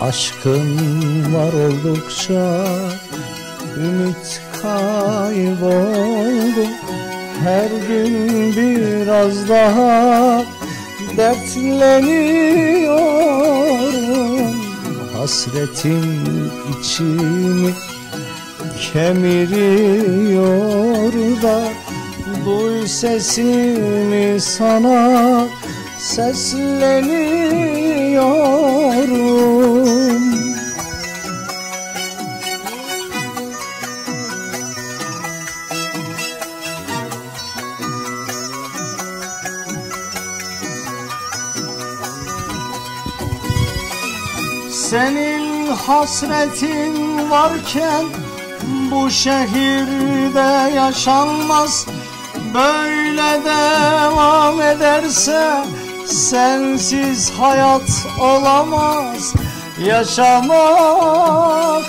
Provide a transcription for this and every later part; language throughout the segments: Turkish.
Aşkın var oldukça Ümit kayboldu. Her gün biraz daha Dertleniyorum. Hasretin içimi Kemiriyor da Duy sesimi sana Sesleniyorum Senin hasretin varken bu şehirde yaşanmaz. Böyle devam ederse sensiz hayat olamaz. Yaşamak,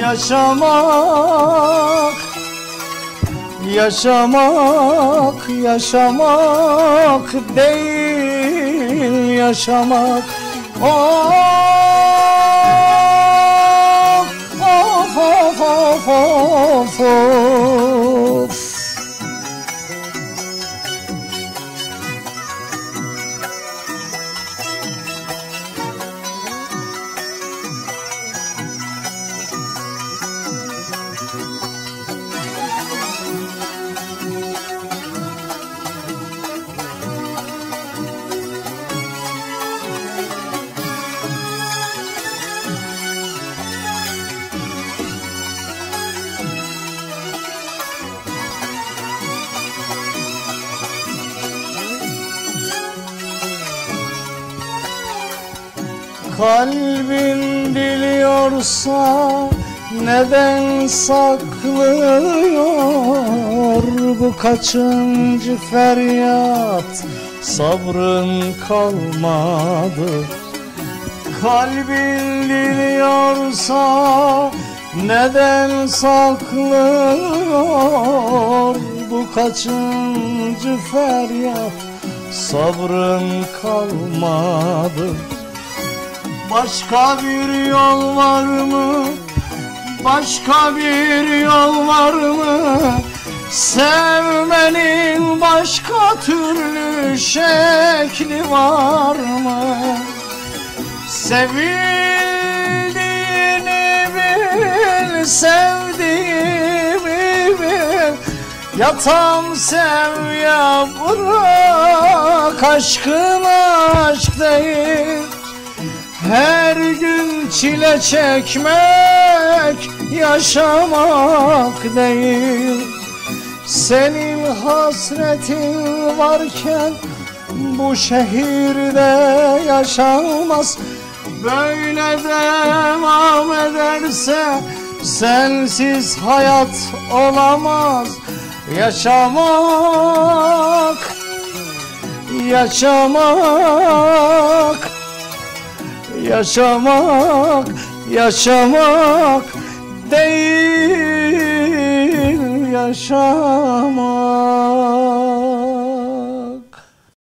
yaşamak Yaşamak, yaşamak değil yaşamak Oh. Kalbin biliyorsa neden saklıyor bu kaçıncı feryat? Sabrın kalmadı. Kalbin biliyorsa neden saklıyor bu kaçıncı feryat? Sabrın kalmadı Başka bir yol var mı? Başka bir yol var mı? Sevmenin başka türlü şekli var mı? Sevildiğini bil, sevdiğimi bil Ya tam sev ya bırak aşkın aşk değil çile çekmek yaşamak değil. Senin hasretin varken bu şehirde yaşanmaz. Böyle devam ederse sensiz hayat olamaz. Yaşamak, yaşamak Yaşamak, yaşamak değil yaşamak